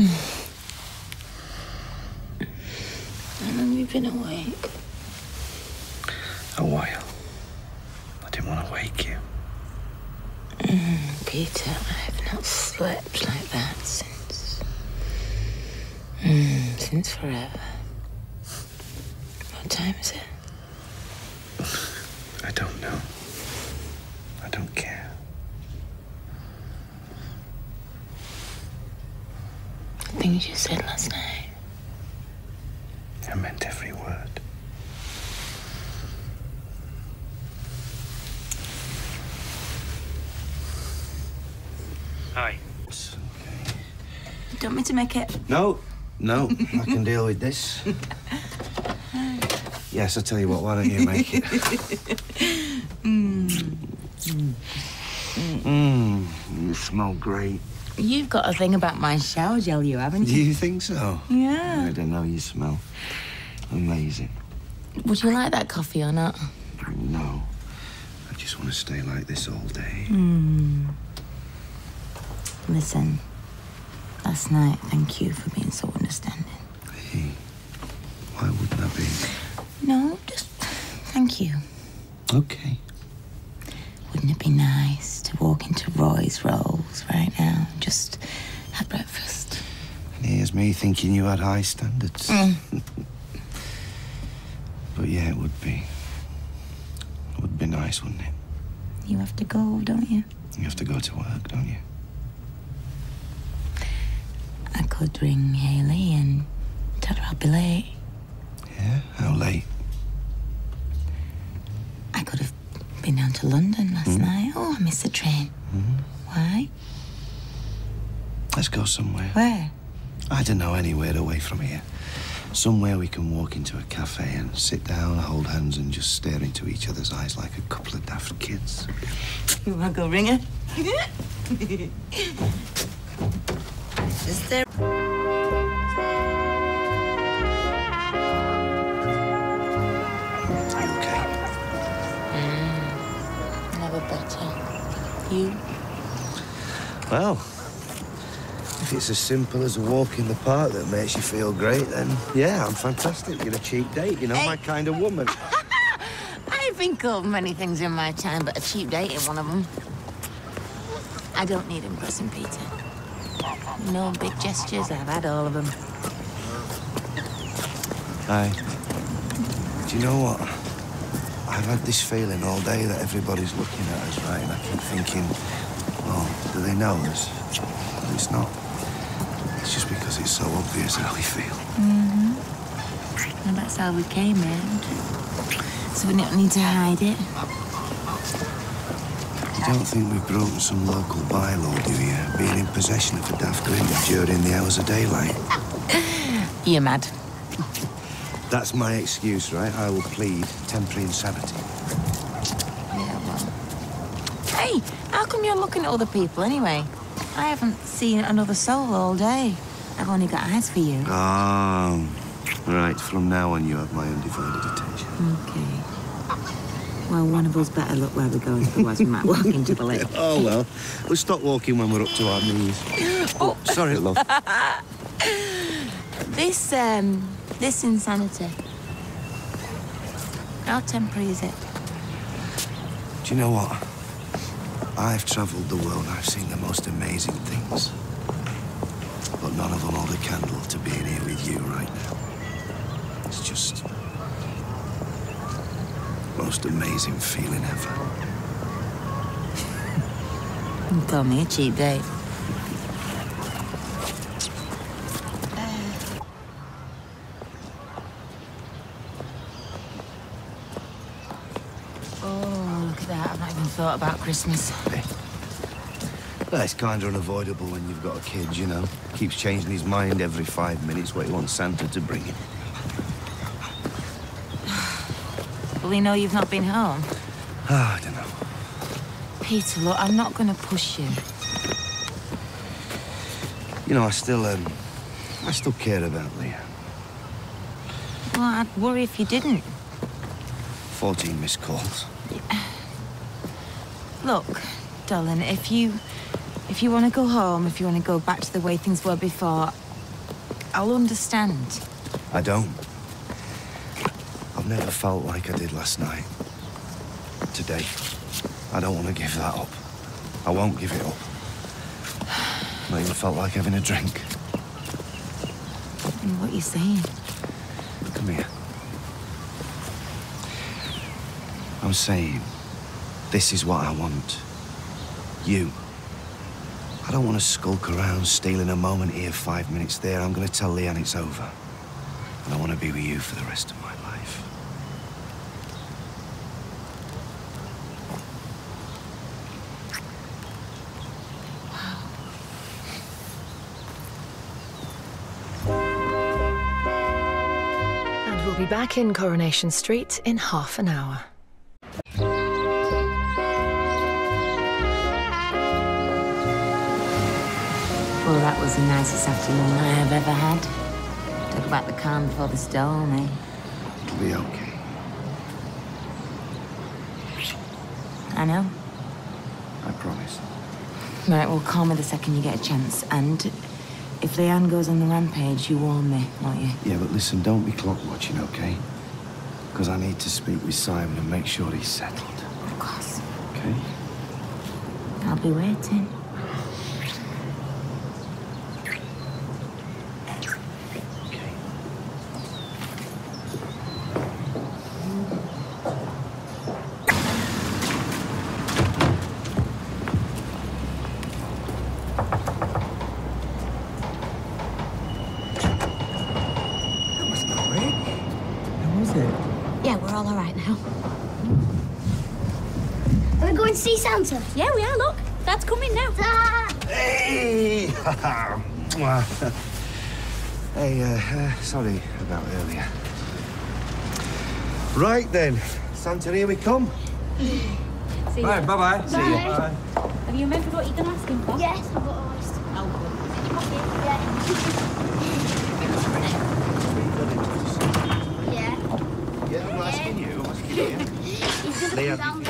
How long have you been awake? A while. I didn't want to wake you. Peter, I have not slept like that since. Mm, since forever. What time is it? I don't know. I don't care. The things you said last night. I meant every word. Hi. Do you want me to make it? No, no, I can deal with this. Yes, I'll tell you what, why don't you make it? Mmm, you smell great. You've got a thing about my shower gel, you haven't Do you? you think so? Yeah. I don't know, you smell amazing. Would you like that coffee or not? No, I just want to stay like this all day. Hmm. Listen, last night, thank you for being so understanding. Hey, why wouldn't I be? No, just thank you. Okay. Wouldn't it be nice to walk into Roy's Rolls right now and just have breakfast? And thinking you had high standards. Mm. but yeah, it would be. It would be nice, wouldn't it? You have to go, don't you? You have to go to work, don't you? I could ring Hayley and tell her I'll be late. Yeah? How late? I could have been down to London last mm. night. Oh, I missed the train. Mm. Why? Let's go somewhere. Where? I don't know, anywhere away from here. Somewhere we can walk into a cafe and sit down, hold hands, and just stare into each other's eyes like a couple of daft kids. You want to go ring her? Is there? Are you okay? Mm, never better. You? Well, if it's as simple as a walk in the park that makes you feel great, then yeah, I'm fantastic. You're a cheap date, you know, my kind of woman. I've been called many things in my time, but a cheap date is one of them. I don't need impressing Peter. No big gestures, I've had all of them. Hi. Do you know what? I've had this feeling all day that everybody's looking at us, right? And I keep thinking, oh, do they know us? But it's not. It's just because it's so obvious how we feel. Mm-hmm. And that's how we came round. So we don't need to hide it. You don't think we've broken some local bylaw, do you? Being in possession of a daft grin during the hours of daylight. You're mad. That's my excuse, right? I will plead temporary insanity. Yeah, well. Hey, how come you're looking at other people anyway? I haven't seen another soul all day. I've only got eyes for you. Oh, right. From now on, you have my undivided attention. Okay. Well, one of us better look where we're going, otherwise we might walk into the lake. Oh, well. We'll stop walking when we're up to our knees. Oh, sorry, love. This, um, this insanity. How temporary is it? Do you know what? I've travelled the world. I've seen the most amazing things. But none of them hold a candle to being here with you right now. It's just... most amazing feeling ever. Call me a cheap date. Oh, look at that. I've not even thought about Christmas. Well, it's kind of unavoidable when you've got a kid, you know. Keeps changing his mind every five minutes what he wants Santa to bring him. Will he know you've not been home? Ah, I don't know. Peter, look, I'm not going to push you. You know, I still, um, I still care about Leanne. Well, I'd worry if you didn't. 14 missed calls. Look, darling, if you if you want to go home, if you want to go back to the way things were before, I'll understand. I don't. I've never felt like I did last night. Today. I don't want to give that up. I won't give it up. Not even felt like having a drink. What are you saying? Come here. I'm saying, this is what I want. You. I don't want to skulk around, stealing a moment here, five minutes there. I'm going to tell Leanne it's over. And I want to be with you for the rest of my life. And we'll be back in Coronation Street in half an hour. Well, that was the nicest afternoon I have ever had. Talk about the calm before the storm, eh? It'll be okay. I know. I promise. Right, well, call me the second you get a chance. And if Leanne goes on the rampage, you warn me, won't you? Yeah, but listen, don't be clock watching, okay? Because I need to speak with Simon and make sure he's settled, Of course. okay? I'll be waiting. Okay. That was quick. How was it? Yeah, we're all alright now. Are we going to see Santa? Yeah, we are. Look, that's coming now. Dad! Hey! Hey, uh, uh, sorry about earlier. Right then, Santa, here we come. See Right, bye-bye. See you. Bye. Have you remembered what you're going to ask him for? Yes, I've got a list. Oh, Yeah. yeah. Yeah, I'm asking you, I'm asking you. He's gonna Leah, come down